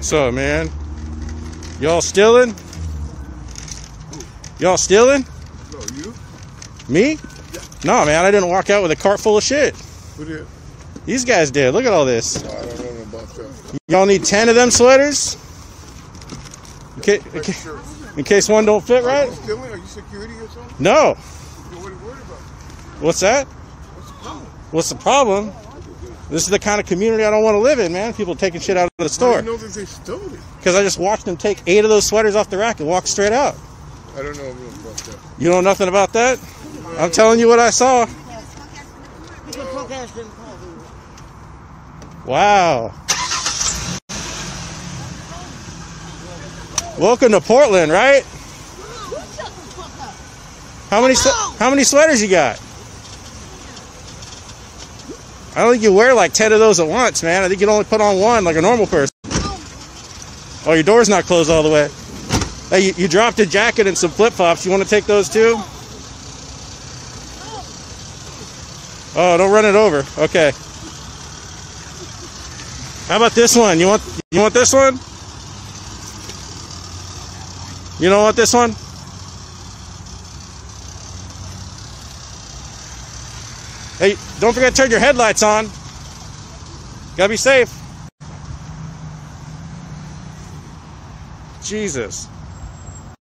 So, man, y'all stealing? Y'all stealing? No, you? Me? No, man, I didn't walk out with a cart full of shit. Who did? These guys did. Look at all this. No, I don't know about that. Y'all need 10 of them sweaters? In, ca- in, ca- Sure. in case one don't fit Are right? stealing? Are you security or something? No. What are you worried about? What's that? What's the problem? What's the problem? This is the kind of community I don't want to live in, man. People taking shit out of the store. you know that they stole it? Because I just watched them take eight of those sweaters off the rack and walk straight out. I don't know about that. You know nothing about that? I'm telling you what I saw. Wow. Welcome to Portland, right? How many how many sweaters you got? I don't think you wear like 10 of those at once, man. I think you'd only put on one like a normal person. Oh, your door's not closed all the way. Hey, you, you dropped a jacket and some flip-flops. You want to take those too? Oh, don't run it over. Okay. How about this one? You want you want this one? You don't want this one? Hey, don't forget to turn your headlights on. Gotta be safe. Jesus.